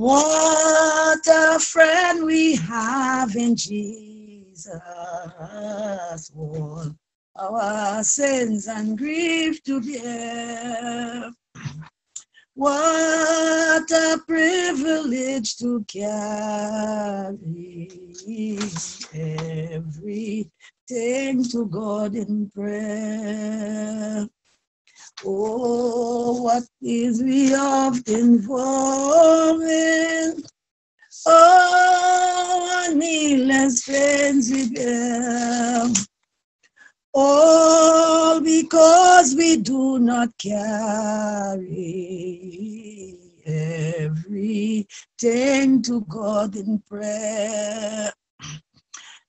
What a friend we have in Jesus. All our sins and grief to bear. What a privilege to carry everything to God in prayer. Oh, what is we often falling? Oh, needless pains we bear. All because we do not carry everything to God in prayer.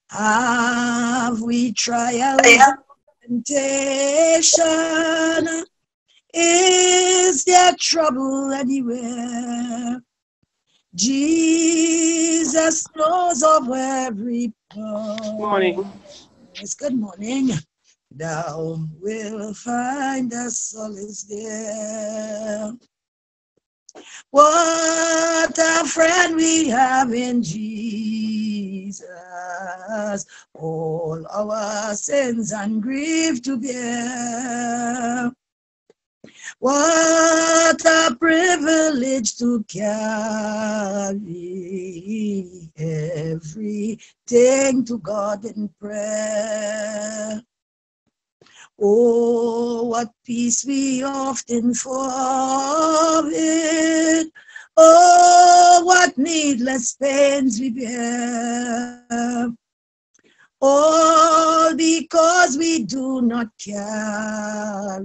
Have we and temptation? Is there trouble anywhere? Jesus knows of every Good morning. Yes, good morning. Thou will find us solace there. What a friend we have in Jesus. All our sins and grief to bear. What a privilege to carry everything to God in prayer. Oh, what peace we often forfeit. Oh, what needless pains we bear. All because we do not carry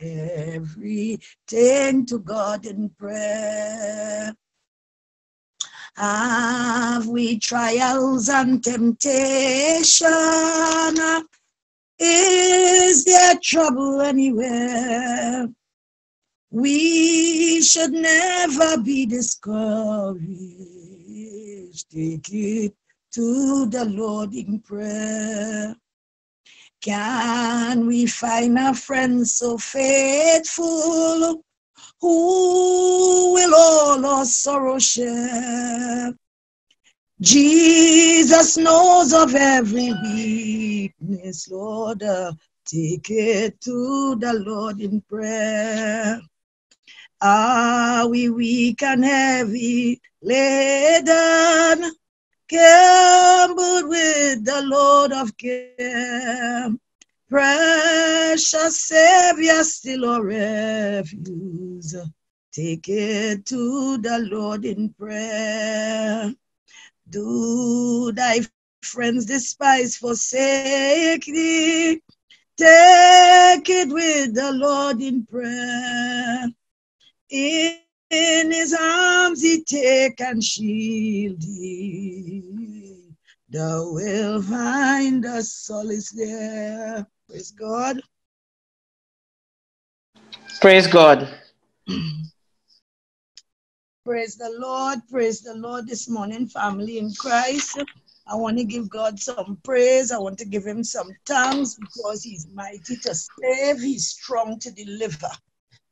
everything to God in prayer. Have we trials and temptation? Is there trouble anywhere? We should never be discouraged. Take it to the Lord in prayer. Can we find a friend so faithful who will all our sorrow share? Jesus knows of every weakness, Lord. Uh, take it to the Lord in prayer. Are we weak and heavy laden? Gambled with the Lord of care. Precious Savior, still our refuge. Take it to the Lord in prayer. Do thy friends despise, forsake thee? Take it with the Lord in prayer. In, in his arms he take and shield thee. Thou will find a solace there. Praise God. Praise God. Praise the Lord. Praise the Lord this morning, family in Christ. I want to give God some praise. I want to give him some thanks because he's mighty to save, he's strong to deliver.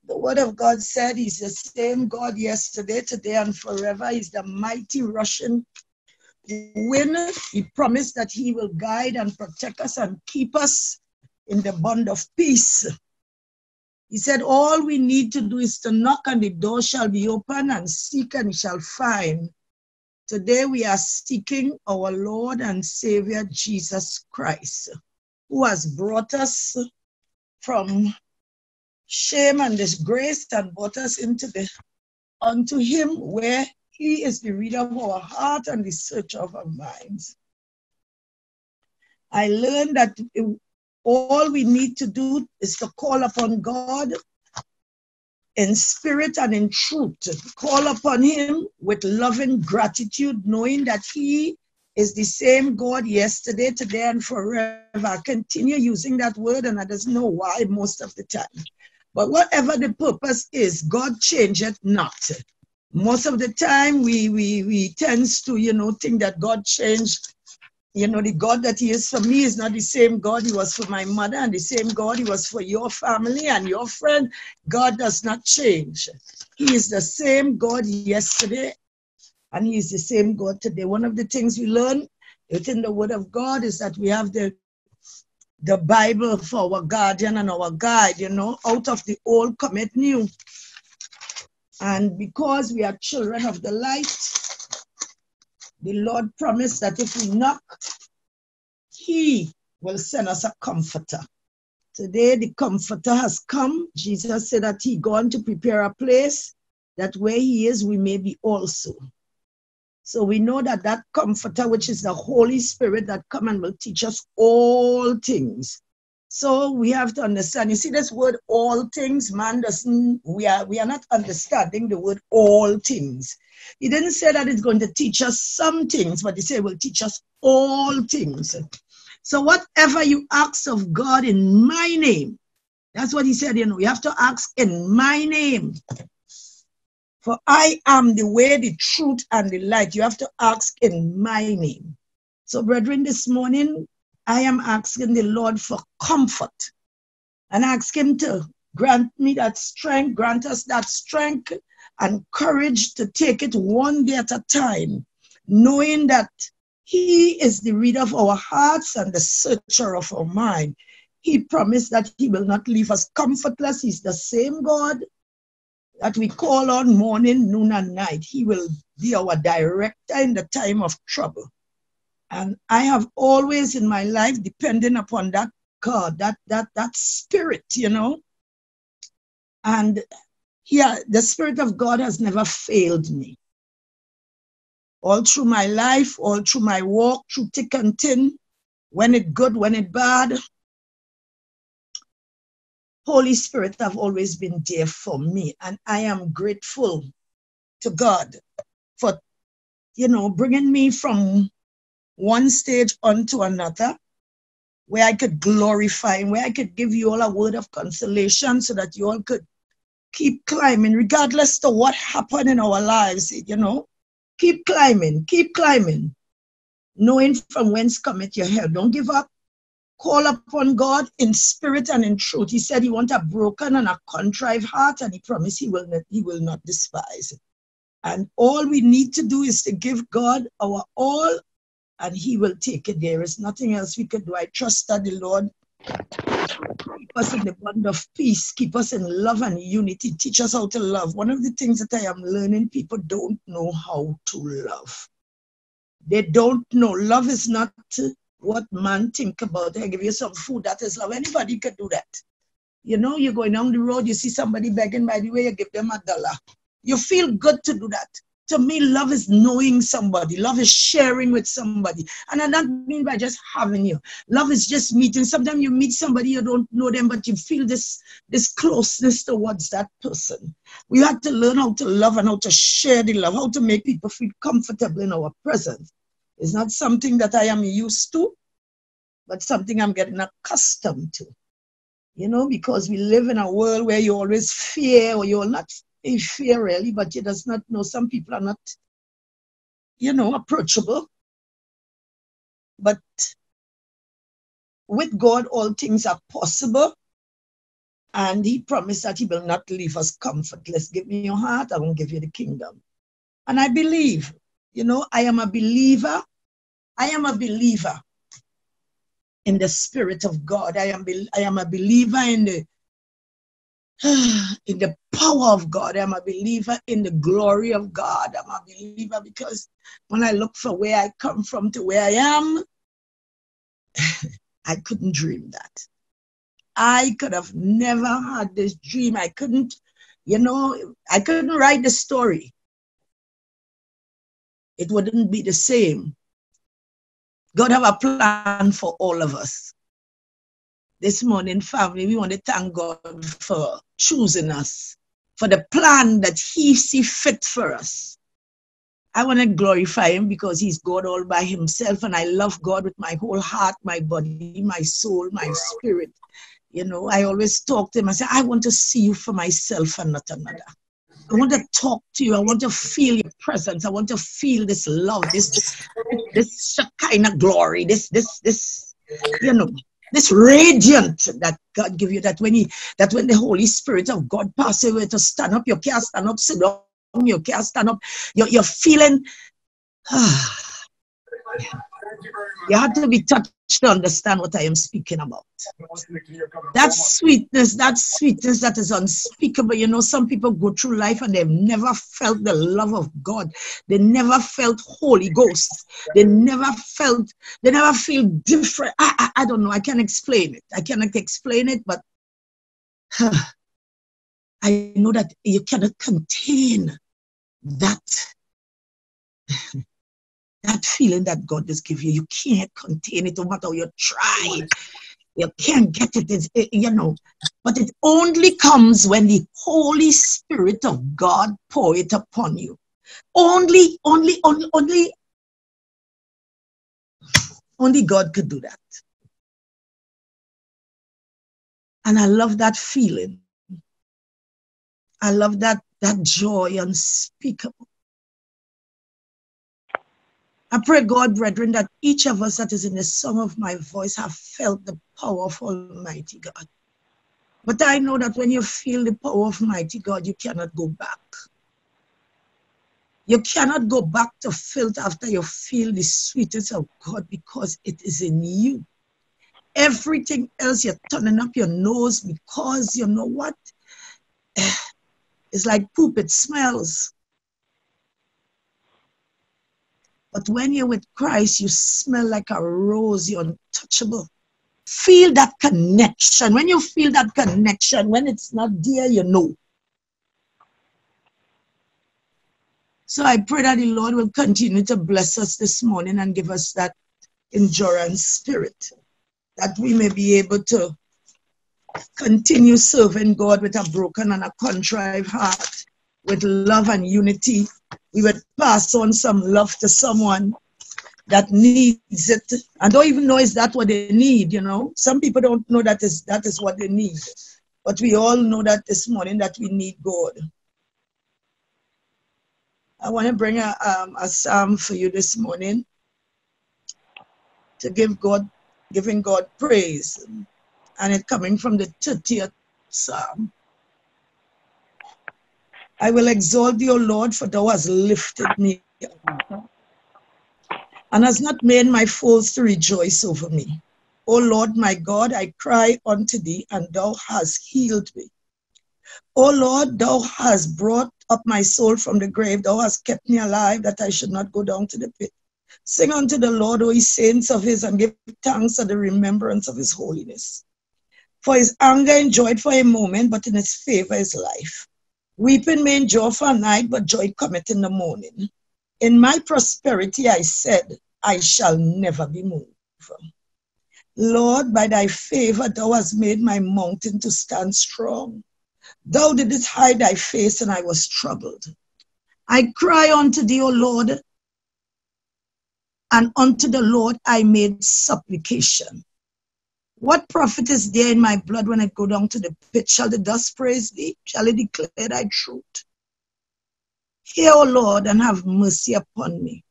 The word of God said he's the same God yesterday, today, and forever. He's the mighty Russian winner. He promised that he will guide and protect us and keep us in the bond of peace. He said, All we need to do is to knock, and the door shall be open, and seek, and shall find. Today we are seeking our Lord and Savior Jesus Christ, who has brought us from shame and disgrace and brought us into the unto him where he is the reader of our heart and the searcher of our minds. I learned that all we need to do is to call upon God in spirit and in truth. Call upon Him with loving gratitude, knowing that He is the same God yesterday, today, and forever. I continue using that word, and I don't know why most of the time. But whatever the purpose is, God changeth not. Most of the time, we we we tends to you know think that God changed you know, the God that He is for me is not the same God He was for my mother, and the same God He was for your family and your friend. God does not change. He is the same God yesterday, and He is the same God today. One of the things we learn within the Word of God is that we have the the Bible for our guardian and our guide, you know, out of the old commit new. And because we are children of the light, the Lord promised that if we knock, He will send us a comforter. Today, the comforter has come. Jesus said that He gone to prepare a place that where He is, we may be also. So we know that that comforter, which is the Holy Spirit that come and will teach us all things. So we have to understand. You see this word all things, man doesn't we are we are not understanding the word all things. He didn't say that it's going to teach us some things, but he said it will teach us all things. So whatever you ask of God in my name, that's what he said, you know, you have to ask in my name. For I am the way, the truth, and the light. You have to ask in my name. So, brethren, this morning, I am asking the Lord for comfort and ask Him to grant me that strength, grant us that strength and courage to take it one day at a time, knowing that He is the reader of our hearts and the searcher of our mind. He promised that He will not leave us comfortless. He's the same God that we call on morning, noon, and night. He will be our director in the time of trouble. And I have always in my life depending upon that God, that that that spirit, you know. And here, the spirit of God has never failed me. All through my life, all through my walk, through thick and thin, when it good, when it bad, Holy Spirit have always been there for me. And I am grateful to God for, you know, bringing me from one stage onto another where I could glorify and where I could give you all a word of consolation so that you all could keep climbing, regardless to what happened in our lives, you know. Keep climbing, keep climbing, knowing from whence cometh your help. Don't give up call upon God in spirit and in truth. He said he want a broken and a contrite heart, and he promised he will not, he will not despise. It. And all we need to do is to give God our all, and he will take it. There is nothing else we can do. I trust that the Lord keep us in the bond of peace, keep us in love and unity, teach us how to love. One of the things that I am learning, people don't know how to love. They don't know. Love is not what man think about it. I give you some food, that is love. Anybody can do that. You know, you're going down the road, you see somebody begging by the way, you give them a dollar. You feel good to do that. To me, love is knowing somebody. Love is sharing with somebody. And I don't mean by just having you. Love is just meeting. Sometimes you meet somebody, you don't know them, but you feel this, this closeness towards that person. We have to learn how to love and how to share the love, how to make people feel comfortable in our presence. It's not something that I am used to, but something I'm getting accustomed to. You know, because we live in a world where you always fear, or you're not in fear really, but you does not know some people are not, you know, approachable. But with God, all things are possible. And he promised that he will not leave us comfortless. Give me your heart, I will give you the kingdom. And I believe you know, I am a believer. I am a believer in the Spirit of God. I am, I am a believer in the in the power of God. I'm a believer in the glory of God. I'm a believer because when I look for where I come from to where I am, I couldn't dream that. I could have never had this dream. I couldn't, you know, I couldn't write the story it wouldn't be the same. God have a plan for all of us. This morning, family, we want to thank God for choosing us, for the plan that He see fit for us. I want to glorify Him because He's God all by Himself, and I love God with my whole heart, my body, my soul, my spirit. You know, I always talk to Him I say, I want to see you for myself and not another. I want to talk to you. I want to feel your presence. I want to feel this love, this this of glory, this this this you know this radiant that God give you. That when he that when the Holy Spirit of God pass away to stand up, you can't stand up, sit down, you can't stand up. You're, you're feeling. Ah, you have to be touched to understand what I am speaking about. That sweetness, that sweetness that is unspeakable. You know, some people go through life and they've never felt the love of God. They never felt Holy Ghost. They never felt, they never feel different. I, I, I don't know. I can't explain it. I cannot explain it, but huh, I know that you cannot contain that feeling that God just give you, you can't contain it no matter how you try. You can't get it, it's, it, you know. But it only comes when the Holy Spirit of God pour it upon you. Only, only, only, only, only God could do that. And I love that feeling. I love that that joy unspeakable. I pray, God, brethren, that each of us that is in the sum of my voice have felt the power of Almighty God. But I know that when you feel the power of Mighty God, you cannot go back. You cannot go back to filth after you feel the sweetness of God because it is in you. Everything else, you're turning up your nose because you know what? It's like poop, it smells. But when you're with Christ, you smell like a rose, you're untouchable. Feel that connection. When you feel that connection, when it's not there, you know. So I pray that the Lord will continue to bless us this morning and give us that endurance spirit, that we may be able to continue serving God with a broken and a contrite heart, with love and unity we would pass on some love to someone that needs it. And don't even know is that what they need you know. Some people don't know that is that is what they need. But we all know that this morning that we need god. I want to bring a, um, a psalm for you this morning to give god giving god praise. And it coming from the 30th psalm I will exalt thee, O Lord, for thou hast lifted me up and hast not made my foes to rejoice over me. O Lord my God, I cry unto thee, and thou hast healed me. O Lord, thou hast brought up my soul from the grave. Thou hast kept me alive that I should not go down to the pit. Sing unto the Lord, O ye saints of his, and give thanks at the remembrance of his holiness. For his anger enjoyed for a moment, but in his favor is life. Weeping may endure for a night, but joy cometh in the morning. In my prosperity, I said, I shall never be moved. Lord, by thy favor, thou hast made my mountain to stand strong. Thou didst hide thy face, and I was troubled. I cry unto thee, O Lord, and unto the Lord I made supplication. What profit is there in my blood when I go down to the pit? Shall the dust praise thee? Shall it declare thy truth? Hear, O Lord, and have mercy upon me.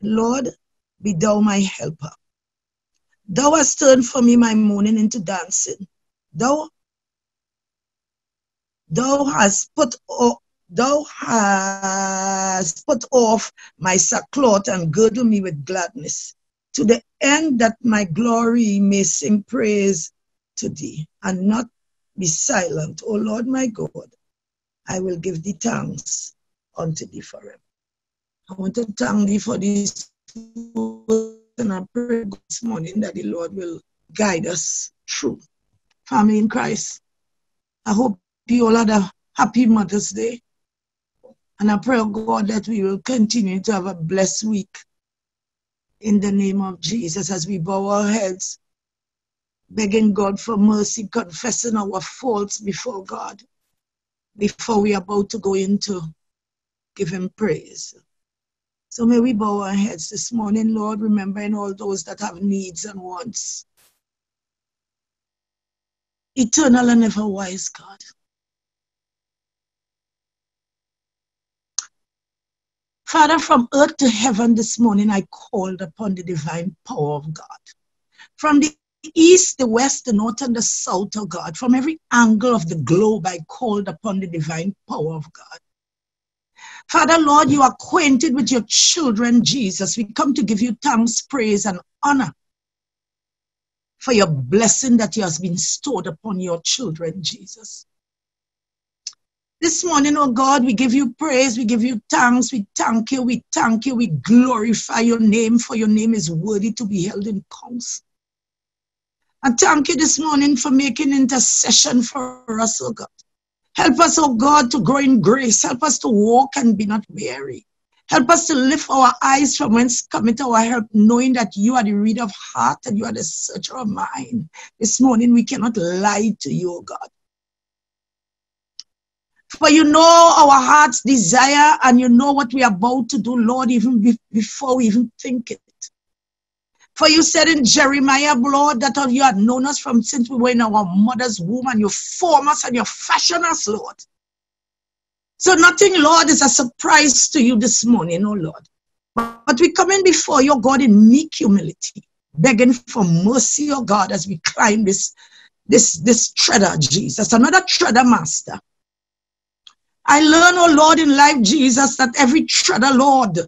Lord, be thou my helper. Thou hast turned for me my mourning into dancing. Thou, thou hast put off, thou hast put off my sackcloth and girdle me with gladness to the end that my glory may sing praise to thee and not be silent. O Lord my God, I will give thee thanks unto thee forever. I want to thank thee for this and I pray this morning that the Lord will guide us through. Family in Christ, I hope you all had a happy Mother's Day. And I pray, oh God, that we will continue to have a blessed week in the name of Jesus as we bow our heads, begging God for mercy, confessing our faults before God, before we are about to go into Him praise. So may we bow our heads this morning, Lord, remembering all those that have needs and wants. Eternal and ever wise God. Father, from earth to heaven this morning, I called upon the divine power of God. From the east, the west, the north, and the south, oh God, from every angle of the globe, I called upon the divine power of God. Father, Lord, you are acquainted with your children, Jesus. We come to give you thanks, praise, and honor for your blessing that you has been stored upon your children, Jesus. This morning, oh God, we give you praise, we give you thanks, we thank you, we thank you, we glorify your name, for your name is worthy to be held in counsel. And thank you this morning for making intercession for us, oh God. Help us, oh God, to grow in grace. Help us to walk and be not weary. Help us to lift our eyes from whence cometh our help, knowing that you are the reader of heart and you are the searcher of mind. This morning we cannot lie to you, oh God. For you know our heart's desire and you know what we are about to do, Lord, even be- before we even think it. For you said in Jeremiah, Lord, that all you had known us from since we were in our mother's womb and you form us and you fashion us, Lord. So nothing, Lord, is a surprise to you this morning, oh Lord. But we come in before your God in meek humility, begging for mercy, oh God, as we climb this, this, this treader, Jesus, another treader master. I learn, oh Lord, in life, Jesus, that every treader, Lord,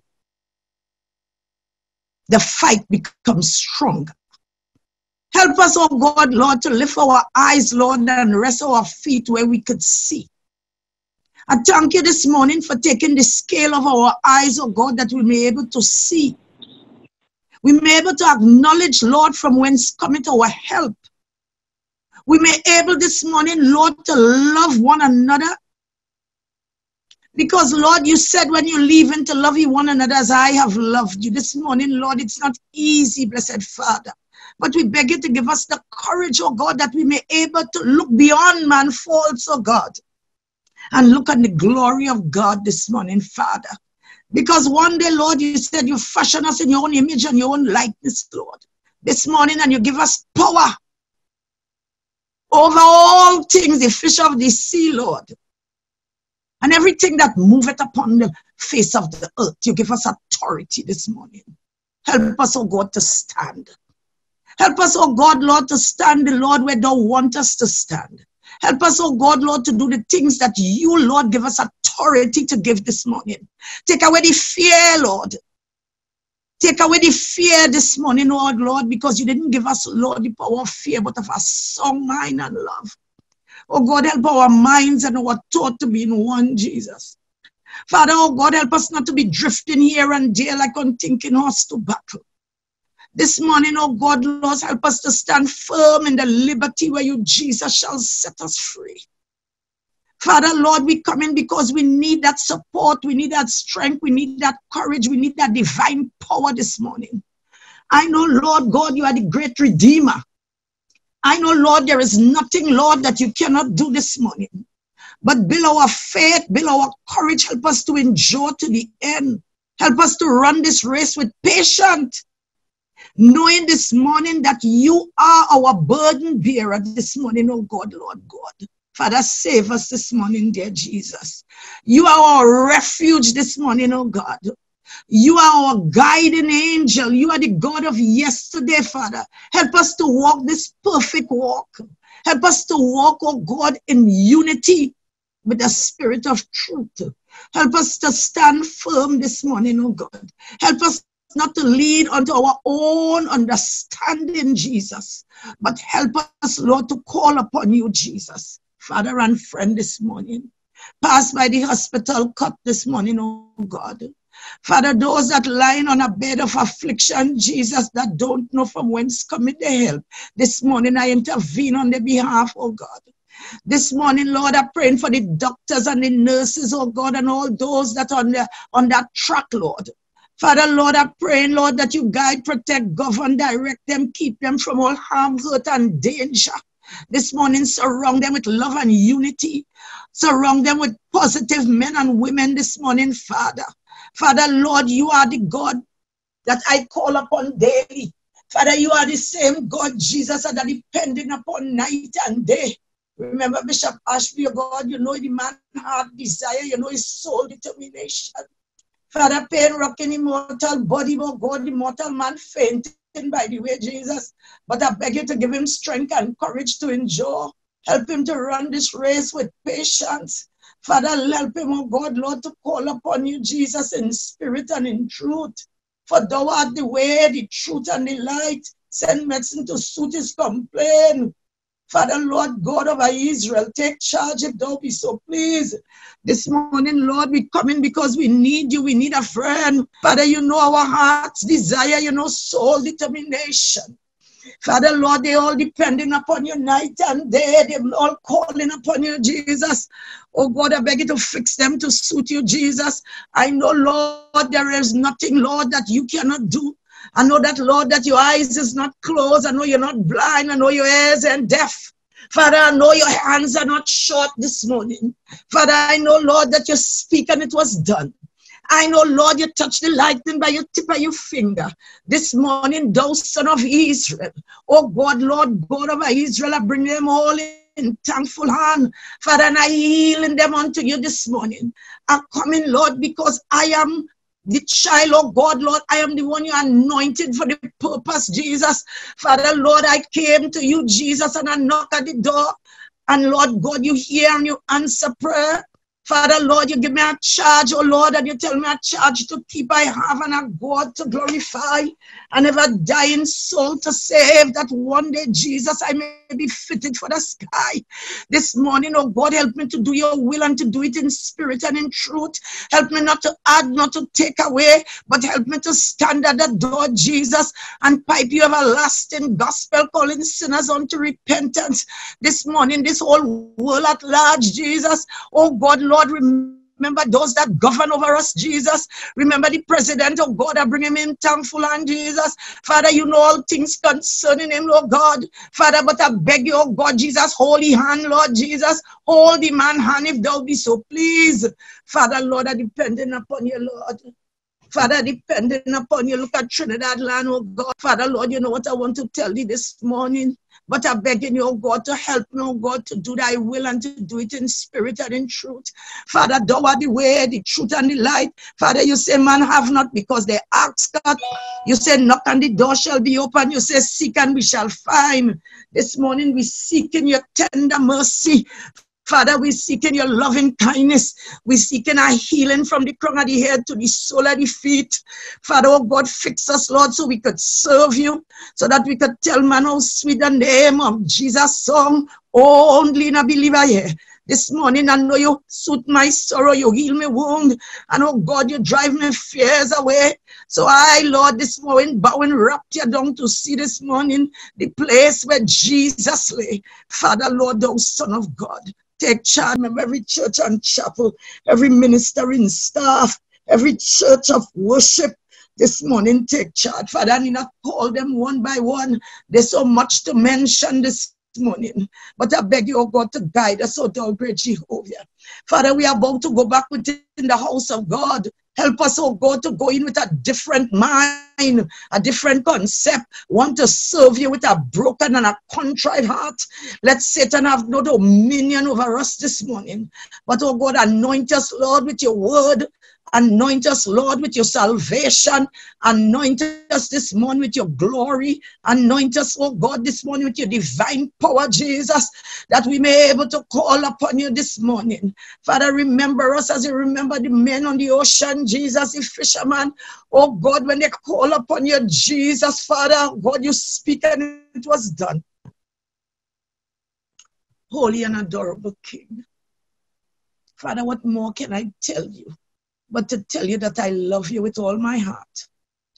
the fight becomes stronger. Help us, oh God, Lord, to lift our eyes, Lord, and rest our feet where we could see. I thank you this morning for taking the scale of our eyes, oh God, that we may be able to see. We may be able to acknowledge, Lord, from whence cometh our help. We may able this morning, Lord, to love one another because, Lord, you said when you leave and to love you one another as I have loved you. This morning, Lord, it's not easy, blessed Father. But we beg you to give us the courage, oh God, that we may able to look beyond man faults, oh God, and look at the glory of God this morning, Father. Because one day, Lord, you said you fashion us in your own image and your own likeness, Lord. This morning, and you give us power over all things, the fish of the sea, Lord and everything that moveth upon the face of the earth. You give us authority this morning. Help us, oh God, to stand. Help us, oh God, Lord, to stand the Lord where thou want us to stand. Help us, oh God, Lord, to do the things that you, Lord, give us authority to give this morning. Take away the fear, Lord. Take away the fear this morning, Lord, Lord, because you didn't give us, Lord, the power of fear, but of a song, mind, and love. Oh God, help our minds and our thought to be in one, Jesus. Father, oh God, help us not to be drifting here and there like unthinking horse to battle. This morning, oh God, Lord, help us to stand firm in the liberty where you, Jesus, shall set us free. Father, Lord, we come in because we need that support, we need that strength, we need that courage, we need that divine power this morning. I know, Lord God, you are the great redeemer. I know, Lord, there is nothing, Lord, that you cannot do this morning. But build our faith, build our courage, help us to endure to the end. Help us to run this race with patience, knowing this morning that you are our burden bearer this morning, oh God, Lord God. Father, save us this morning, dear Jesus. You are our refuge this morning, oh God. You are our guiding angel. You are the God of yesterday, Father. Help us to walk this perfect walk. Help us to walk, oh God, in unity with the spirit of truth. Help us to stand firm this morning, oh God. Help us not to lead unto our own understanding, Jesus, but help us, Lord, to call upon you, Jesus, Father and friend this morning. Pass by the hospital cut this morning, oh God. Father, those that lying on a bed of affliction, Jesus, that don't know from whence coming the help. This morning I intervene on their behalf, oh God. This morning, Lord, I'm praying for the doctors and the nurses, oh God, and all those that are on, the, on that track, Lord. Father, Lord, I'm praying, Lord, that you guide, protect, govern, direct them, keep them from all harm, hurt, and danger. This morning, surround them with love and unity. Surround them with positive men and women this morning, Father. Father, Lord, you are the God that I call upon daily. Father, you are the same God, Jesus, that are depending upon night and day. Remember Bishop Ashby, God, you know the man heart desire, you know his soul determination. Father, pain rocking immortal body, oh God, immortal man fainting by the way, Jesus. But I beg you to give him strength and courage to endure. Help him to run this race with patience. Father, help him, oh God, Lord, to call upon you, Jesus, in spirit and in truth. For thou art the way, the truth, and the light. Send medicine to suit his complaint. Father, Lord God of Israel, take charge if thou be so pleased. This morning, Lord, we come in because we need you. We need a friend. Father, you know our heart's desire, you know soul determination. Father, Lord, they all depending upon you night and day. They're all calling upon you, Jesus. Oh God, I beg you to fix them to suit you, Jesus. I know, Lord, there is nothing, Lord, that you cannot do. I know that, Lord, that your eyes is not closed. I know you're not blind. I know your ears and deaf. Father, I know your hands are not short this morning. Father, I know, Lord, that you speak and it was done. I know, Lord, you touched the lightning by your tip of your finger. This morning, thou son of Israel. Oh God, Lord, God of Israel, I bring them all in thankful hand. Father, and I healing them unto you this morning. I come in, Lord, because I am the child of God, Lord. I am the one you anointed for the purpose, Jesus. Father, Lord, I came to you, Jesus, and I knock at the door. And Lord God, you hear and you answer prayer. Father, Lord, you give me a charge, oh Lord, and you tell me a charge to keep. I have and a God to glorify and ever dying soul to save that one day, Jesus, I may be fitted for the sky. This morning, oh God, help me to do your will and to do it in spirit and in truth. Help me not to add, not to take away, but help me to stand at the door, Jesus, and pipe your everlasting gospel, calling sinners unto repentance. This morning, this whole world at large, Jesus, oh God, Lord, Lord, remember those that govern over us, Jesus. Remember the president of God. I bring him in thankful and Jesus. Father, you know all things concerning him, Lord God. Father, but I beg you, oh God, Jesus, holy hand, Lord Jesus. Hold the man hand if thou be so pleased. Father, Lord, I depending upon you, Lord. Father, depending upon you, look at Trinidad land, oh God. Father, Lord, you know what I want to tell you this morning. But I'm begging you, oh God, to help me, oh God, to do thy will and to do it in spirit and in truth. Father, thou art the way, the truth, and the light. Father, you say, man have not because they ask God. You say, knock and the door shall be open. You say, seek and we shall find. This morning we seek in your tender mercy. Father, we seek in your loving kindness. We seek in our healing from the crown of the head to the sole of the feet. Father, oh God, fix us, Lord, so we could serve you, so that we could tell man how sweet the name of Jesus song. Oh, only in a believer here. This morning, I know you soothe my sorrow, you heal my wound, and oh God, you drive my fears away. So I, Lord, this morning, bowing wrapped you down to see this morning the place where Jesus lay. Father, Lord, thou Son of God, Take charge of every church and chapel, every ministering staff, every church of worship. This morning, take charge. Father, I need not call them one by one. There's so much to mention this morning. But I beg you, oh God, to guide us, oh thou great Jehovah. Father, we are about to go back within the house of God. Help us, oh God, to go in with a different mind, a different concept. Want to serve you with a broken and a contrite heart. Let Satan have no dominion over us this morning. But, oh God, anoint us, Lord, with your word. Anoint us, Lord, with your salvation. Anoint us this morning with your glory. Anoint us, oh God, this morning with your divine power, Jesus, that we may be able to call upon you this morning. Father, remember us as you remember the men on the ocean, Jesus, the fisherman. Oh God, when they call upon you, Jesus, Father, God, you speak and it was done. Holy and adorable King. Father, what more can I tell you? But to tell you that I love you with all my heart.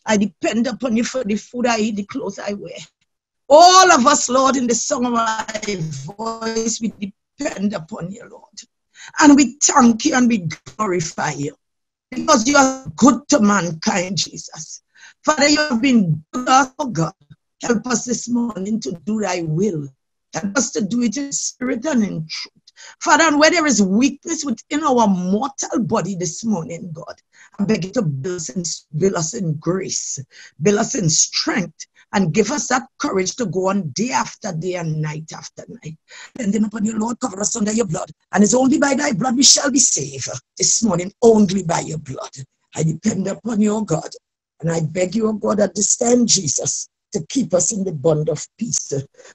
I depend upon you for the food I eat, the clothes I wear. All of us, Lord, in the song of my voice, we depend upon you, Lord. And we thank you and we glorify you because you are good to mankind, Jesus. Father, you have been good, oh God. Help us this morning to do thy will. Help us to do it in spirit and in truth. Father, and where there is weakness within our mortal body this morning, God, I beg you to build us, in, build us in grace, build us in strength, and give us that courage to go on day after day and night after night. Depending upon your Lord, cover us under your blood. And it's only by thy blood we shall be saved this morning, only by your blood. I depend upon you, God. And I beg you, O God, at this time, Jesus, to keep us in the bond of peace.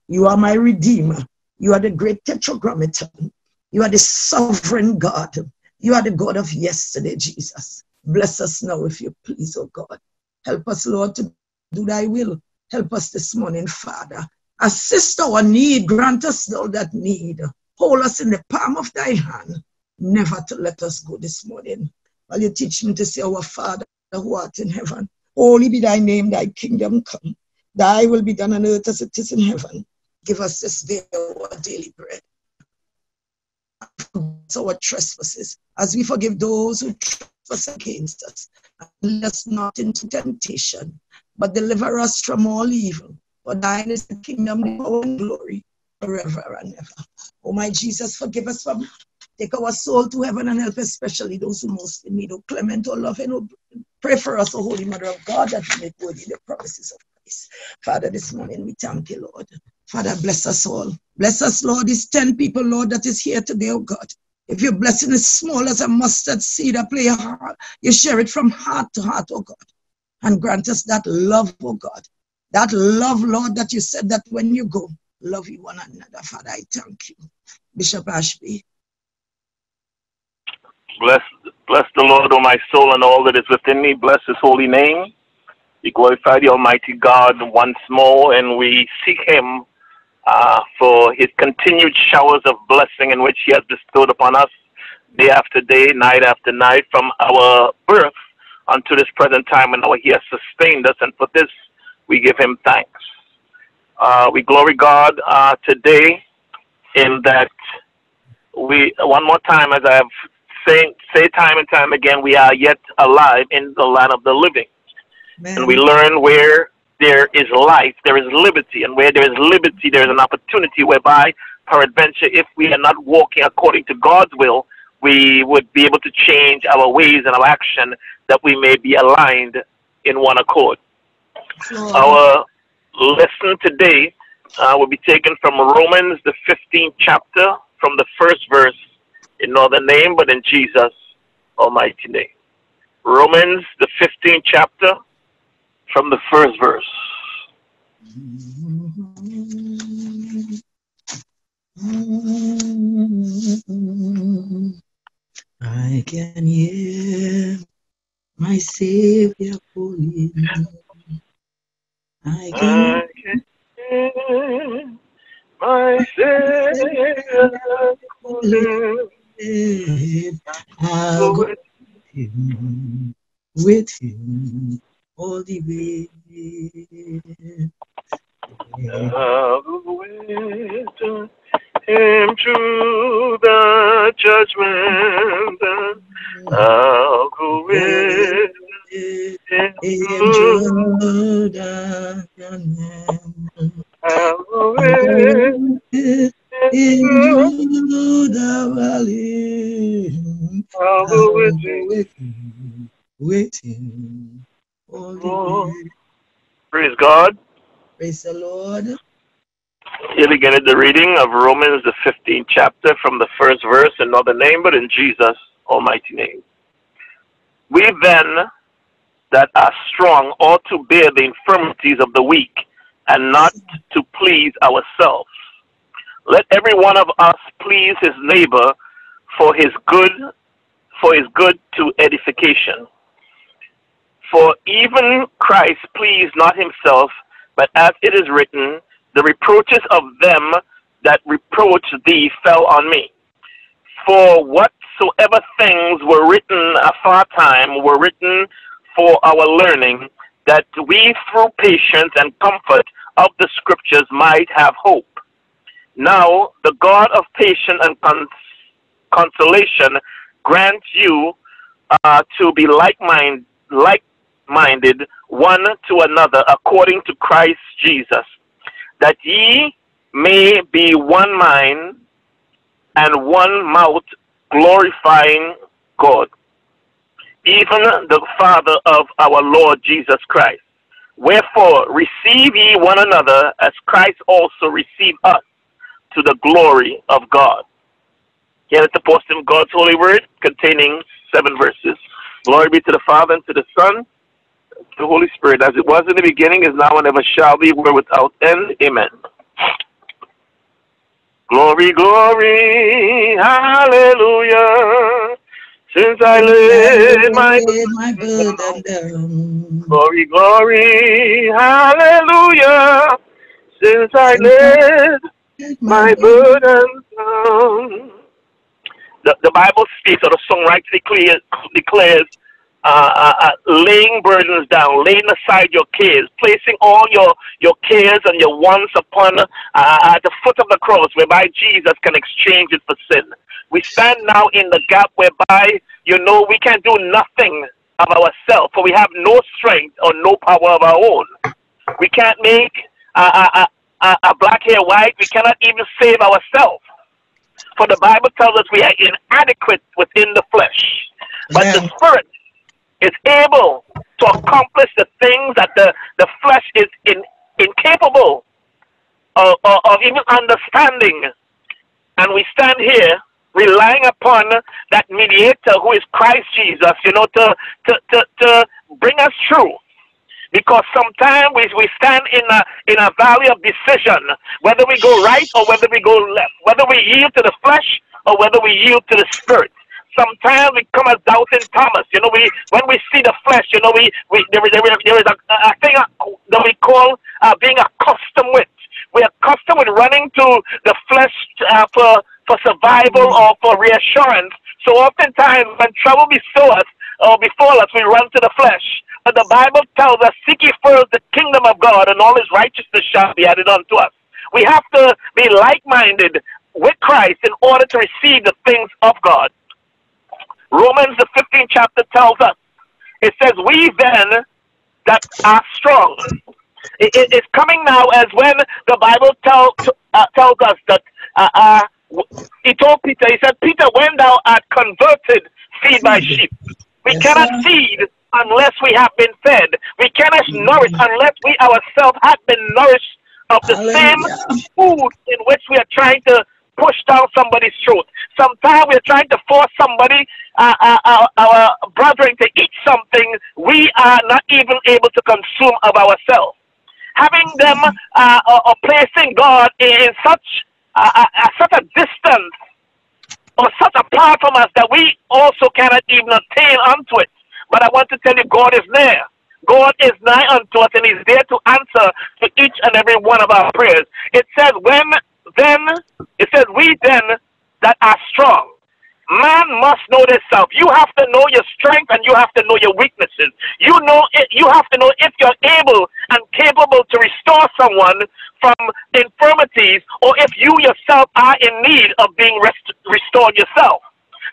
You are my Redeemer. You are the great tetragrammaton. You are the sovereign God. You are the God of yesterday, Jesus. Bless us now, if you please, oh God. Help us, Lord, to do thy will. Help us this morning, Father. Assist our need. Grant us all that need. Hold us in the palm of thy hand. Never to let us go this morning. While you teach me to say, Our Father who art in heaven, holy be thy name, thy kingdom come. Thy will be done on earth as it is in heaven. Give us this day our daily bread. Our trespasses, as we forgive those who trespass against us. Lead us not into temptation, but deliver us from all evil. For thine is the kingdom, the power, and glory forever and ever. Oh, my Jesus, forgive us from take our soul to heaven and help especially those who most need. Oh, clement, oh, loving, oh, pray for us, oh, Holy Mother of God, that we may worthy the promises of Father, this morning we thank you, Lord. Father, bless us all. Bless us, Lord, these 10 people, Lord, that is here today, oh God. If your blessing is small as a mustard seed, I play heart, you share it from heart to heart, oh God. And grant us that love, oh God. That love, Lord, that you said that when you go, love you one another. Father, I thank you. Bishop Ashby. Bless, bless the Lord, O my soul, and all that is within me. Bless his holy name. We glorify the Almighty God once more, and we seek him uh, for his continued showers of blessing in which he has bestowed upon us day after day, night after night, from our birth unto this present time, and how he has sustained us. And for this, we give him thanks. Uh, we glory God uh, today in that we, one more time, as I have say, say time and time again, we are yet alive in the land of the living. Amen. And we learn where there is life, there is liberty. And where there is liberty, there is an opportunity whereby, peradventure, if we are not walking according to God's will, we would be able to change our ways and our action that we may be aligned in one accord. Sure. Our lesson today uh, will be taken from Romans, the 15th chapter, from the first verse in other name but in Jesus' almighty name. Romans, the 15th chapter, from the first verse. I can hear my Savior calling. I can, I can hear my Savior calling. I'll go with him, with him way. I'll go with him through the judgment. I'll go with him through the judgment. Praise God. Praise the Lord. Here begin the reading of Romans, the 15th chapter, from the first verse, in no other name but in Jesus' almighty name. We then that are strong ought to bear the infirmities of the weak, and not to please ourselves. Let every one of us please his neighbor for his good, for his good to edification. For even Christ pleased not himself, but as it is written, the reproaches of them that reproach thee fell on me. For whatsoever things were written aforetime were written for our learning, that we through patience and comfort of the scriptures might have hope. Now, the God of patience and cons- consolation grant you uh, to be like mind, like-minded one to another according to Christ Jesus, that ye may be one mind and one mouth glorifying God, even the Father of our Lord Jesus Christ. Wherefore, receive ye one another as Christ also received us to the glory of God. Here is the portion of God's holy word containing seven verses. Glory be to the Father, and to the Son, the Holy Spirit, as it was in the beginning, is now, and ever shall be, world without end. Amen. Glory, glory, hallelujah. Since I laid my, my burden down. glory, glory, hallelujah. Since I laid my burden down. The, the Bible speaks, or the songwriter declares, declares uh, uh, uh, laying burdens down, laying aside your cares, placing all your, your cares and your wants upon uh, at the foot of the cross, whereby Jesus can exchange it for sin. We stand now in the gap whereby, you know, we can do nothing of ourselves, for we have no strength or no power of our own. We can't make uh, uh, uh, a black hair white. We cannot even save ourselves. For the Bible tells us we are inadequate within the flesh. But the Spirit is able to accomplish the things that the, the flesh is in, incapable of, of, of even understanding. And we stand here relying upon that mediator who is Christ Jesus, you know, to, to, to, to bring us through. Because sometimes we, we stand in a, in a valley of decision, whether we go right or whether we go left, whether we yield to the flesh or whether we yield to the spirit. Sometimes we come as doubting Thomas. You know, we when we see the flesh, you know, we, we there, there is a, a thing that we call uh, being accustomed with. We're accustomed with running to the flesh uh, for for survival or for reassurance. So oftentimes when trouble befall us or befall us, we run to the flesh. But the Bible tells us, seek ye first the kingdom of God, and all his righteousness shall be added unto us. We have to be like-minded with Christ in order to receive the things of God. Romans the 15th chapter tells us, it says, we then that are strong. It, it- it's coming now as when the Bible tell, uh, tells us that uh, uh, he told Peter, he said, Peter, when thou art converted, feed my sheep. We Yes, cannot sir. feed unless we have been fed. We cannot nourish unless we ourselves have been nourished of the Hallelujah. same food in which we are trying to push down somebody's throat. Sometimes we are trying to force somebody, uh, uh, our, our brethren, to eat something we are not even able to consume of ourselves. Having them uh, or, or placing God in such uh, uh, uh, such a distance or such apart from us that we also cannot even attain unto it. But I want to tell you, God is near. God is nigh unto us, and He's there to answer to each and every one of our prayers. It says, "When then," it says, "We then that are strong." Man must know self. You have to know your strength, and you have to know your weaknesses. You know, it, you have to know if you're able and capable to restore someone from infirmities, or if you yourself are in need of being rest- restored yourself.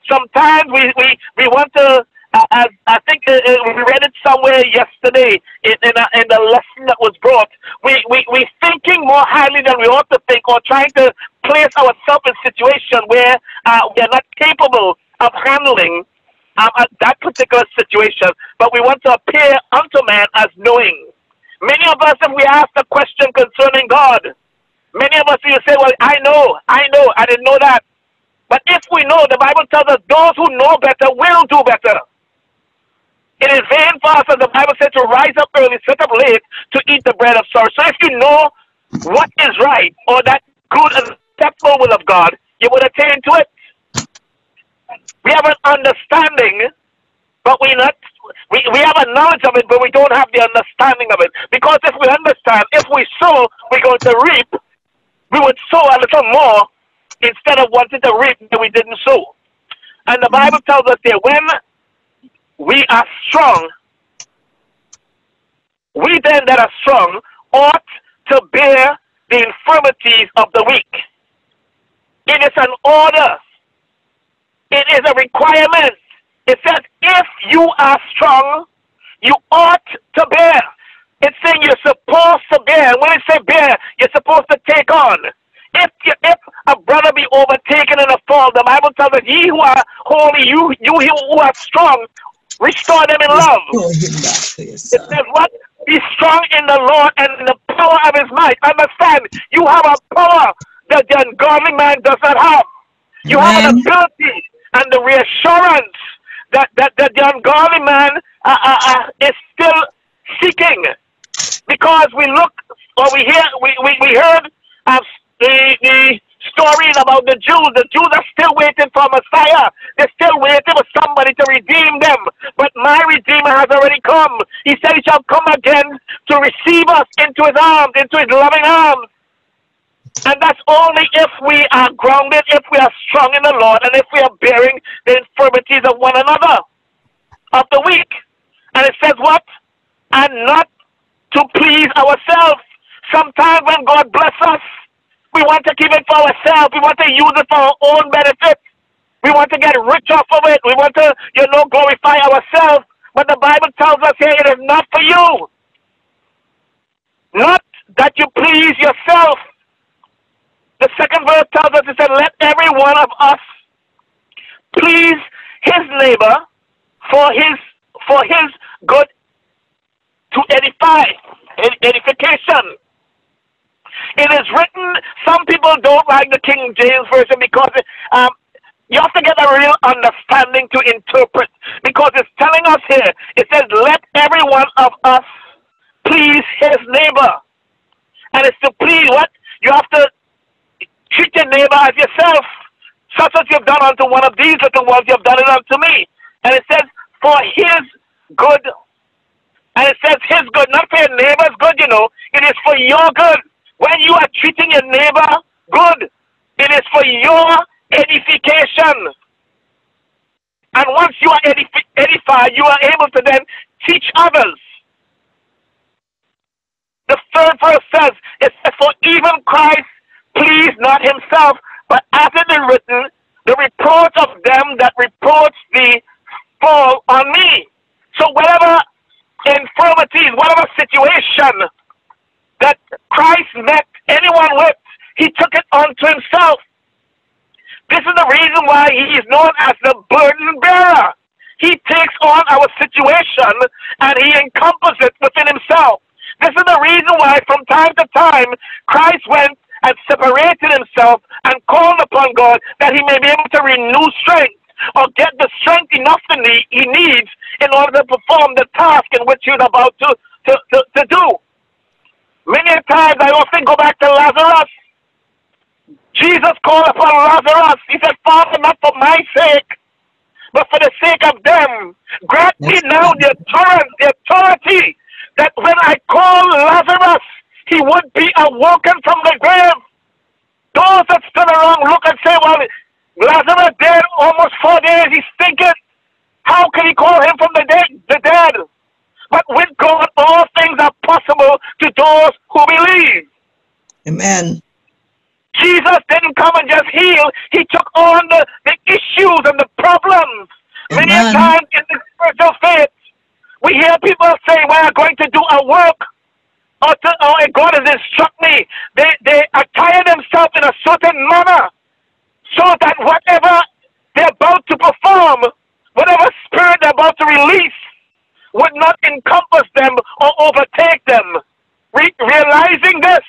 Sometimes we, we, we want to, as I think uh, uh, we read it somewhere yesterday in, in, a, in the lesson that was brought. We, we, we thinking more highly than we ought to think or trying to place ourselves in a situation where uh, we are not capable of handling um, uh, that particular situation, but we want to appear unto man as knowing. Many of us, if we ask a question concerning God, many of us will say, Well, I know, I know, I didn't know that. But if we know, the Bible tells us those who know better will do better. It is vain for us, as the Bible said, to rise up early, sit up late to eat the bread of sorrow. So if you know what is right or that good and acceptable will of God, you would attain to it. We have an understanding, but we not we, we have a knowledge of it, but we don't have the understanding of it. Because if we understand, if we sow, we're going to reap. We would sow a little more instead of wanting to reap that we didn't sow. And the Bible tells us that when we are strong, we then that are strong ought to bear the infirmities of the weak. It is an order. It is a requirement. It says, if you are strong, you ought to bear. It's saying you're supposed to bear. When it say bear, you're supposed to take on. If you, if a brother be overtaken in a fall, the Bible tells us, ye who are holy, you you who are strong, restore them in love. Restore him back to you, It says what? Be strong in the Lord and in the power of his might. Understand, you have a power that the ungodly man does not have. You have an ability and the reassurance that, that, that the ungodly man uh, uh, uh, is still seeking. Because we look or we hear, we, we, we heard of the, the stories about the Jews. The Jews are still waiting for Messiah. They're still waiting for somebody to redeem them. Has already come. He said he shall come again to receive us into his arms, into his loving arms. And that's only if we are grounded, if we are strong in the Lord, and if we are bearing the infirmities of one another, of the weak. And it says what? And not to please ourselves. Sometimes when God bless us, we want to keep it for ourselves. We want to use it for our own benefit. We want to get rich off of it. We want to, you know, glorify ourselves. But the Bible tells us here it is not for you. Not that you please yourself. The second verse tells us, it said, let every one of us please his neighbor for his for his good to edify, edification. It is written, some people don't like the King James Version because um, you have to get a real understanding to interpret because it's telling us here, it says, let every one of us please his neighbor. And it's to please what? You have to treat your neighbor as yourself. Such as you've done unto one of these little ones, you have done it unto me. And it says, for his good. And it says his good, not for your neighbor's good, you know. It is for your good. When you are treating your neighbor good, it is for your edification. And once you are edif- edified, you are able to then teach others. The third verse says, it says, For even Christ pleased not himself, but as it is written, the report of them that reproach thee fall on me. So whatever infirmities, whatever situation that Christ met anyone with, he took it onto himself. This is the reason why he is known as the burden bearer. He takes on our situation and he encompasses it within himself. This is the reason why from time to time Christ went and separated himself and called upon God that he may be able to renew strength or get the strength enough that he needs in order to perform the task in which he's about to, to, to, to do. Many times I often go back to Lazarus. Jesus called upon Lazarus. He said, Father, not for my sake, but for the sake of them. Grant me now the authority, the authority that when I call Lazarus, he would be awoken from the grave. Those that stood around look and say, well, Lazarus dead almost four days. He's thinking, how can he call him from the dead? The dead. But with God, all things are possible to those who believe. Amen. Jesus didn't come and just heal. He took on the, the issues and the problems. Amen. Many times in the spiritual faith, we hear people say, we are going to do a work. Or, to, or God has instructed me. They, they attire themselves in a certain manner so that whatever they're about to perform, whatever spirit they're about to release, would not encompass them or overtake them. Re- realizing this,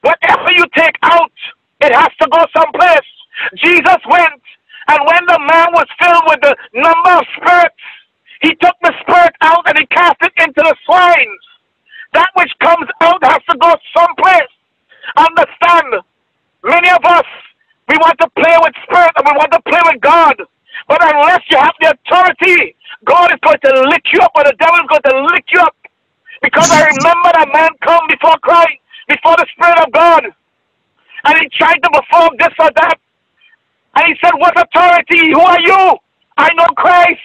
whatever you take out, it has to go someplace. Jesus went, and when the man was filled with the number of spirits, he took the spirit out and he cast it into the swine. That which comes out has to go someplace. Understand, many of us, we want to play with spirit and we want to play with God. But unless you have the authority, God is going to lick you up or the devil is going to lick you up. Because I remember that man come before Christ, before the Spirit of God. And he tried to perform this or that. And he said, What authority? Who are you? I know Christ.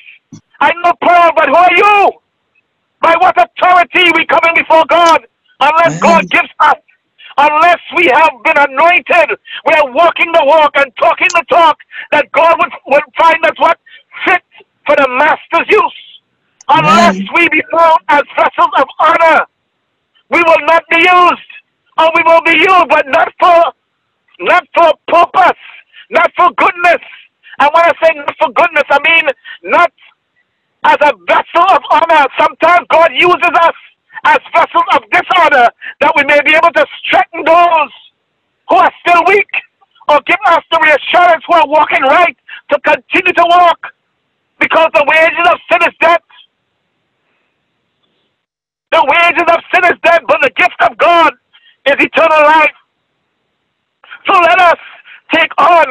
I know Paul, but who are you? By what authority we coming before God? Unless God gives us, unless we have been anointed, we are walking the walk and talking the talk that God would, would find us what? Fit for the master's use. Unless Amen. we be known as vessels of honor, we will not be used. Or we will be used, but not for not for purpose, not for goodness. And when I say not for goodness, I mean not as a vessel of honor. Sometimes God uses us as vessels of dishonor that we may be able to strengthen those who are still weak or give us the reassurance who are walking right to continue to walk. Because the wages of sin is death. The wages of sin is death, but the gift of God is eternal life. So let us take on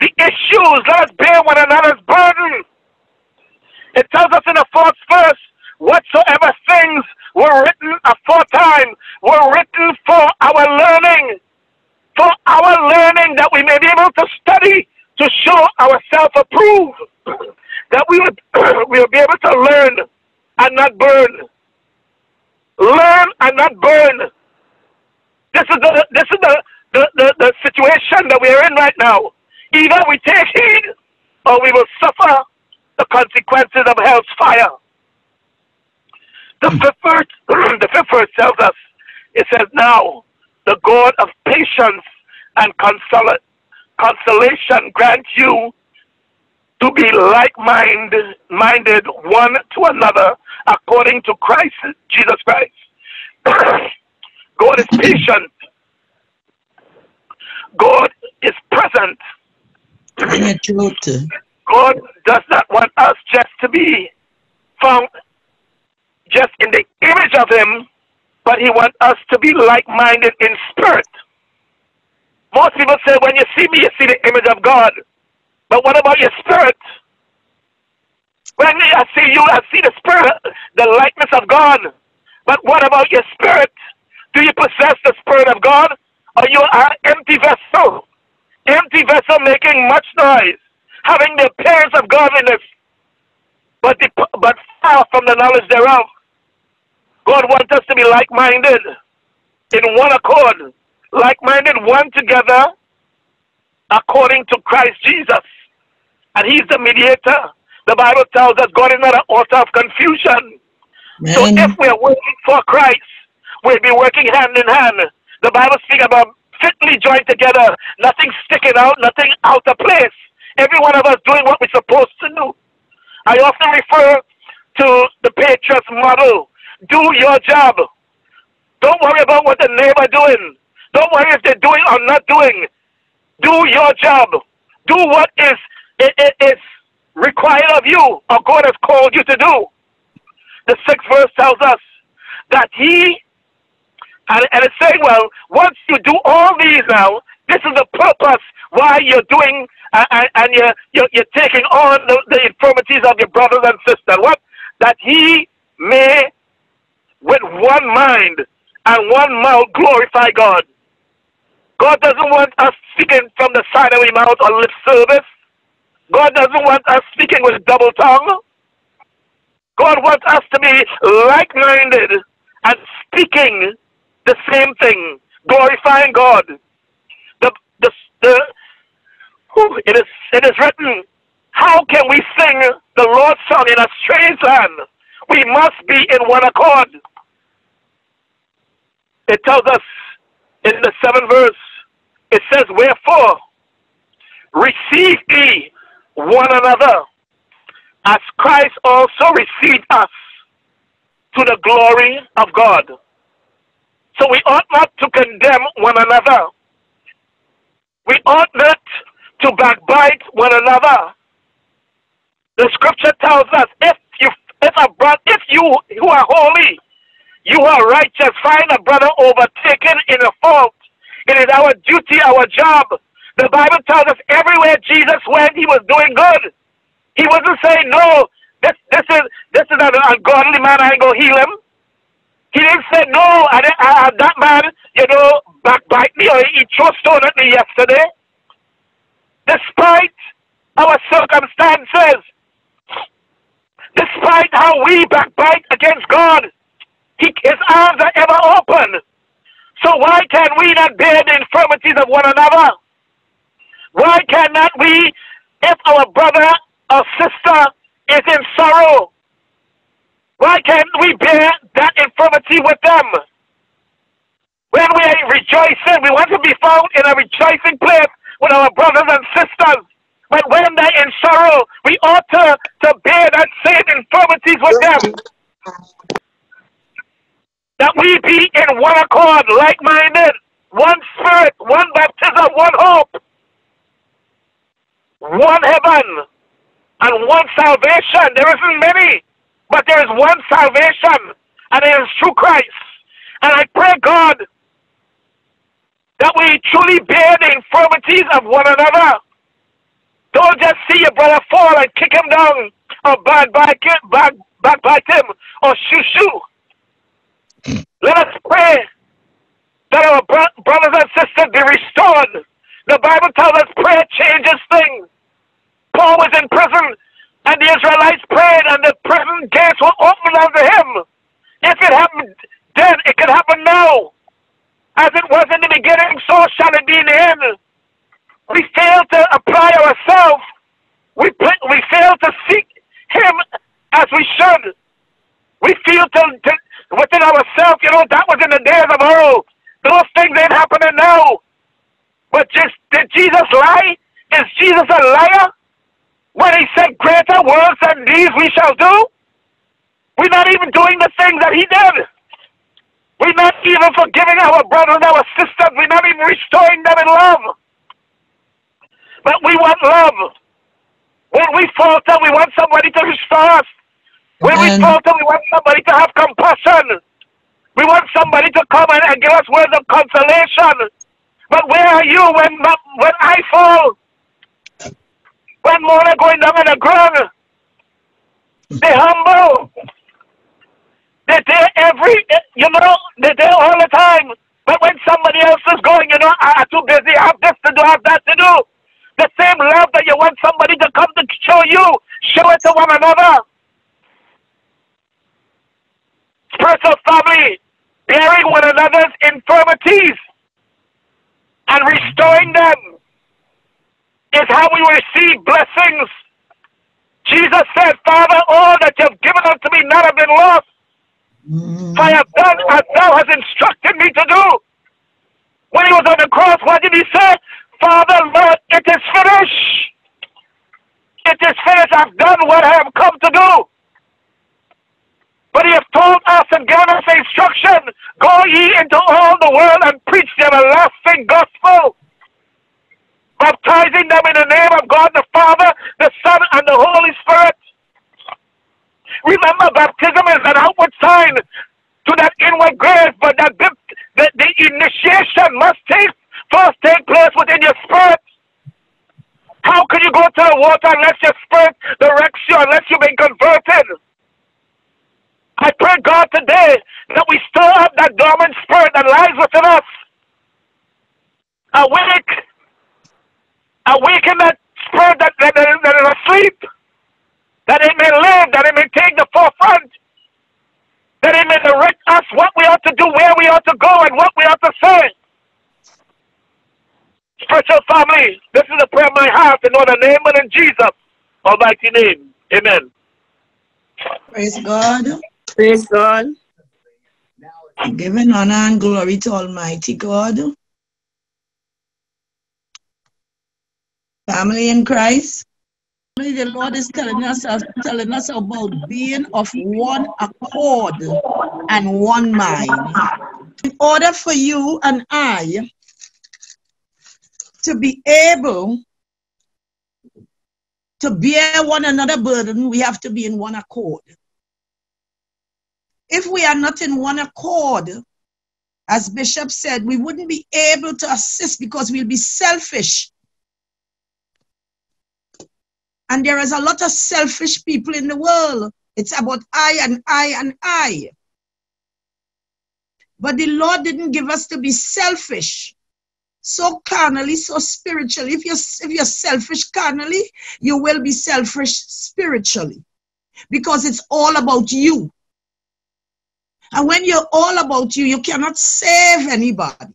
the issues. Let us bear one another's burden. It tells us in the fourth verse, whatsoever things were written aforetime were written for our learning, for our learning that we may be able to study to show ourselves approved, that we would we will be able to learn and not burn. Learn and not burn. This is the this is the, the, the, the situation that we are in right now. Either we take heed or we will suffer the consequences of hell's fire. The hmm. fifth verse, the fifth verse tells us, it says, Now the God of patience and consol- consolation grant you to be like-minded minded one to another according to Christ, Jesus Christ. God is patient. God is present. God does not want us just to be found just in the image of Him, but He wants us to be like minded in spirit. Most people say, when you see me, you see the image of God. But what about your spirit? When I see you, I see the spirit, the likeness of God. But what about your spirit? Do you possess the spirit of God? Or you are empty vessel? Empty vessel making much noise, having the appearance of godliness, but, the, but far from the knowledge thereof. God wants us to be like minded, in one accord, like minded, one together, according to Christ Jesus. And He's the mediator. The Bible tells us God is not an author of confusion. Man. So if we're working for Christ, we'll be working hand in hand. The Bible speaks about fitly joined together, nothing sticking out, nothing out of place. Every one of us doing what we're supposed to do. I often refer to the Patriots model do your job. Don't worry about what the neighbor doing. Don't worry if they're doing or not doing. Do your job. Do what is is required of you or God has called you to do. The sixth verse tells us that He and, and it's saying, well, once you do all these now, this is the purpose why you're doing uh, and, and you're, you're, you're taking on the, the infirmities of your brothers and sisters. What? That He may with one mind and one mouth glorify God. God doesn't want us speaking from the side of our mouth or lip service. God doesn't want us speaking with double tongue. God wants us to be like minded and speaking the same thing, glorifying God. The, the, the, it, is, it is written, How can we sing the Lord's song in a strange land? We must be in one accord. It tells us in the seventh verse, it says, Wherefore, receive ye one another, as Christ also received us to the glory of God. So we ought not to condemn one another. We ought not to backbite one another. The scripture tells us if you if a brother if you who are holy you are righteous. Find a brother overtaken in a fault. It is our duty, our job. The Bible tells us everywhere Jesus went, he was doing good. He wasn't saying, no, this, this is this is an ungodly man, I ain't to heal him. He didn't say, no, I, didn't, I, that man, you know, backbite me or he threw stone at me yesterday. Despite our circumstances, despite how we backbite against God, he, his arms are ever open. So why can we not bear the infirmities of one another? Why cannot we, if our brother or sister is in sorrow, why can't we bear that infirmity with them? When we are rejoicing, we want to be found in a rejoicing place with our brothers and sisters. But when they're in sorrow, we ought to, to bear that same infirmities with them that we be in one accord, like minded, one spirit, one baptism, one hope, one heaven, and one salvation. There isn't many, but there is one salvation, and it is through Christ. And I pray, God, that we truly bear the infirmities of one another. Don't just see your brother fall and kick him down, or bad back, back, backbite him, or shoo shoo. Let us pray that our bro- brothers and sisters be restored. The Bible tells us prayer changes things. Paul was in prison, and the Israelites prayed, and the prison gates were opened unto him. If it happened then, it can happen now. As it was in the beginning, so shall it be in the end. We fail to apply ourselves. We, we fail to seek Him as we should. We feel to, to within ourselves, you know, that was in the days of old. Those things ain't happening now. But just did Jesus lie? Is Jesus a liar? When he said, Greater works than these we shall do? We're not even doing the things that he did. We're not even forgiving our brothers and our sisters. We're not even restoring them in love. But we want love. When we falter, we want somebody to restore us. When we falter, we want somebody to have compassion. We want somebody to come and, and give us words of consolation. But where are you when when I fall? When more are going down on the ground? They humble. They're there every, you know, they're there all the time. But when somebody else is going, you know, I'm too busy, I have this to do, I have that to do. The same love that you want somebody to come to show you, show it to one another. Spiritual family, bearing one another's infirmities and restoring them is how we receive blessings. Jesus said, Father, all that you've given unto me, none have been lost. Mm. I have done as thou hast instructed me to do. When he was on the cross, what did he say? Father, Lord, it is finished. It is finished. I've done what I have come to do. But he has told us and given us instruction, go ye into all the world and preach the everlasting gospel, baptizing them in the name of God the Father, the Son, and the Holy Spirit. Remember, baptism is an outward sign to that inward grace, but that the, the, the initiation must take first take place within your spirit. How can you go to the water unless your spirit directs you, unless you've been converted? I pray, God, today that we stir up that dormant spirit that lies within us. Awake. Awaken that spirit that, that, that is asleep that it may live, that it may take the forefront, that it may direct us what we ought to do, where we ought to go, and what we ought to say. Spiritual family, this is the prayer of my heart in the name of in Jesus' almighty name. Amen. Praise God. Praise God. Giving honor and glory to Almighty God. Family in Christ the Lord is telling us, uh, telling us about being of one accord and one mind. In order for you and I to be able to bear one another burden, we have to be in one accord. If we are not in one accord, as Bishop said, we wouldn't be able to assist because we'll be selfish and there is a lot of selfish people in the world. It's about I and I and I. But the Lord didn't give us to be selfish. So carnally, so spiritually. If you're, if you're selfish carnally, you will be selfish spiritually. Because it's all about you. And when you're all about you, you cannot save anybody.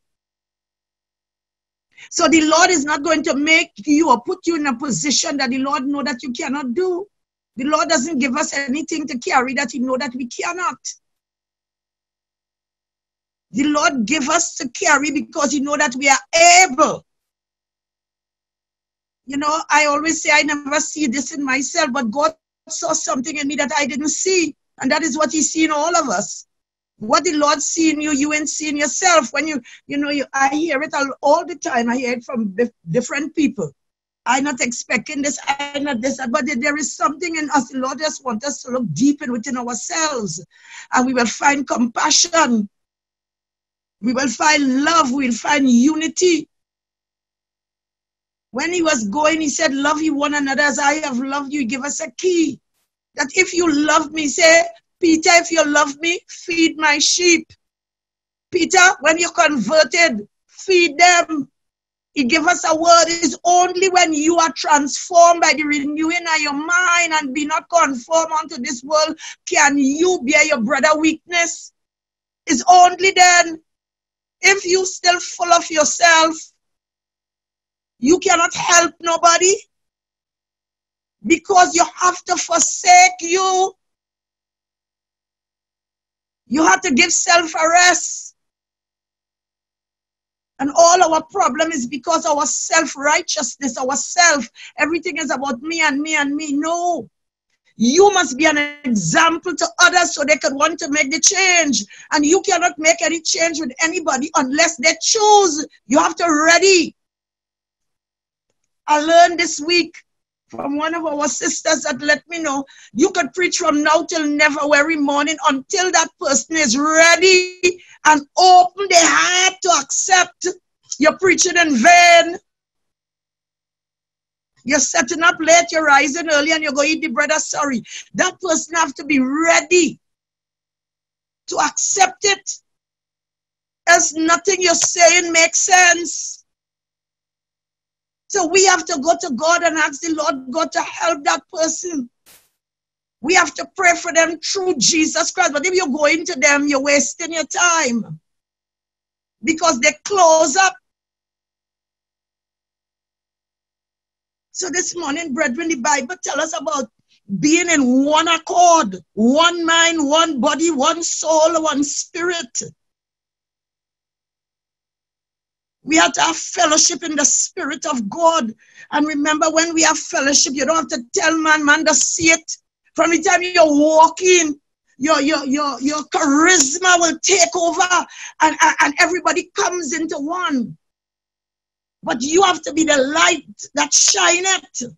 So the Lord is not going to make you or put you in a position that the Lord know that you cannot do. The Lord doesn't give us anything to carry that He know that we cannot. The Lord give us to carry because He know that we are able. You know, I always say I never see this in myself, but God saw something in me that I didn't see. And that is what He see in all of us. What the Lord see in you, you ain't seeing yourself. When you, you know, you, I hear it all, all the time. I hear it from different people. I'm not expecting this, I'm not this, but there is something in us. The Lord just wants us to look deep in within ourselves and we will find compassion. We will find love, we'll find unity. When he was going, he said, Love you one another as I have loved you. Give us a key. That if you love me, say, Peter, if you love me, feed my sheep. Peter, when you're converted, feed them. He gave us a word. It's only when you are transformed by the renewing of your mind and be not conformed unto this world can you bear your brother weakness. It's only then. If you still full of yourself, you cannot help nobody because you have to forsake you. You have to give self a rest. And all our problem is because our self-righteousness, our self, everything is about me and me and me. No. You must be an example to others so they can want to make the change. And you cannot make any change with anybody unless they choose. You have to ready. I learned this week from one of our sisters that let me know you could preach from now till never every morning until that person is ready and open their heart to accept you're preaching in vain. You're setting up late, you're rising early, and you're going to eat the bread sorry. That person have to be ready to accept it. Else nothing you're saying makes sense. So we have to go to God and ask the Lord God to help that person. We have to pray for them through Jesus Christ. But if you go into them, you're wasting your time because they close up. So this morning, brethren, the Bible tells us about being in one accord, one mind, one body, one soul, one spirit. We have to have fellowship in the Spirit of God. And remember, when we have fellowship, you don't have to tell man, man, to see it. From the time you're walking, your, your, your, your charisma will take over and, and, and everybody comes into one. But you have to be the light that shineth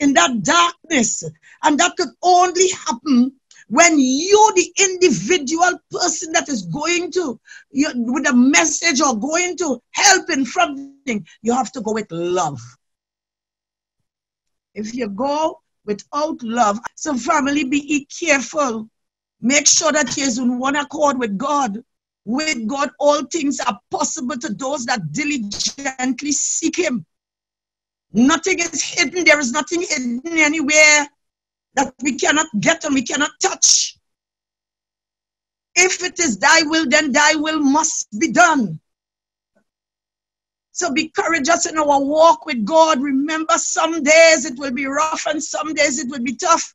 in that darkness. And that could only happen when you, the individual person that is going to, you, with a message or going to help in something, you have to go with love. If you go without love, so family, be careful. Make sure that you're in one accord with God. With God, all things are possible to those that diligently seek Him. Nothing is hidden. There is nothing hidden anywhere that we cannot get and we cannot touch. If it is thy will, then thy will must be done. So be courageous in our walk with God. Remember, some days it will be rough and some days it will be tough.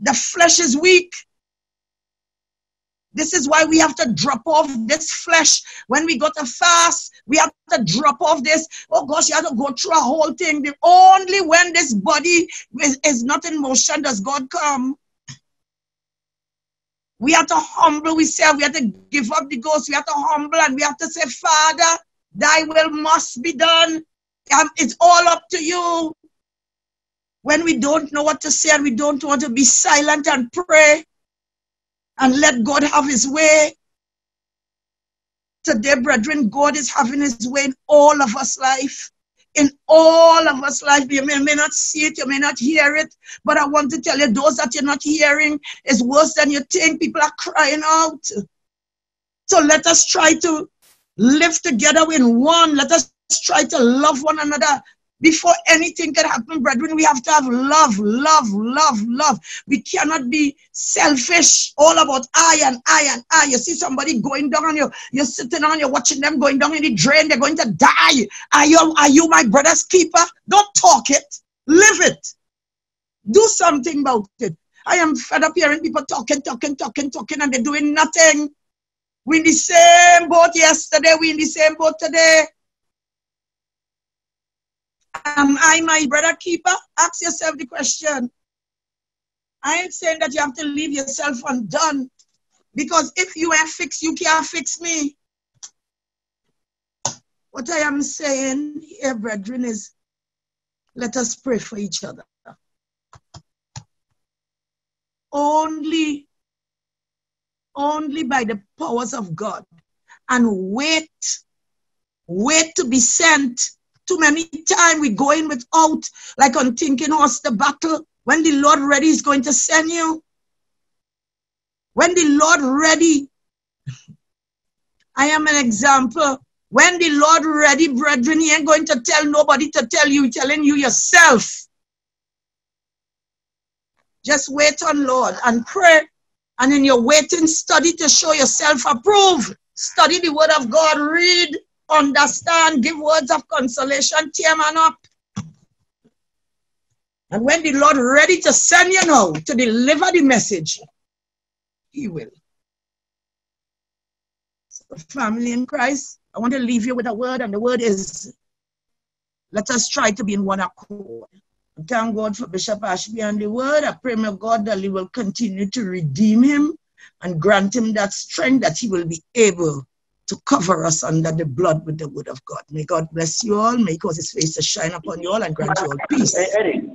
The flesh is weak. This is why we have to drop off this flesh. When we go to fast, we have to drop off this. Oh gosh, you have to go through a whole thing. Only when this body is, is not in motion does God come. We have to humble ourselves. We have to give up the ghost. We have to humble and we have to say, Father, thy will must be done. Um, it's all up to you. When we don't know what to say and we don't want to be silent and pray, and let God have his way. Today, brethren, God is having his way in all of us life. In all of us life, you may, may not see it, you may not hear it, but I want to tell you, those that you're not hearing is worse than you think. People are crying out. So let us try to live together in one. Let us try to love one another. Before anything can happen, brethren, we have to have love, love, love, love. We cannot be selfish, all about I and I and I. You see somebody going down on you, you're sitting on, you're watching them going down in the drain, they're going to die. Are you, are you my brother's keeper? Don't talk it, live it. Do something about it. I am fed up hearing people talking, talking, talking, talking, and they're doing nothing. We in the same boat yesterday, we in the same boat today. Am I my brother keeper? Ask yourself the question. I ain't saying that you have to leave yourself undone. Because if you ain't fixed, you can't fix me. What I am saying here, brethren, is let us pray for each other. Only, only by the powers of God. And wait, wait to be sent. Too many times we go in without, like on thinking oh, what's the battle. When the Lord ready is going to send you. When the Lord ready, I am an example. When the Lord ready, brethren, he ain't going to tell nobody to tell you, telling you yourself. Just wait on Lord and pray. And in your waiting, study to show yourself approved. Study the word of God, read, understand, give words of consolation, tear man up. And when the Lord ready to send you now to deliver the message, he will. So family in Christ, I want to leave you with a word, and the word is let us try to be in one accord. Thank God for Bishop Ashby and the word. I pray, my God, that He will continue to redeem him and grant him that strength that he will be able to cover us under the blood with the word of God. May God bless you all. May cause his face to shine upon you all and grant you all peace. Hey, Eddie.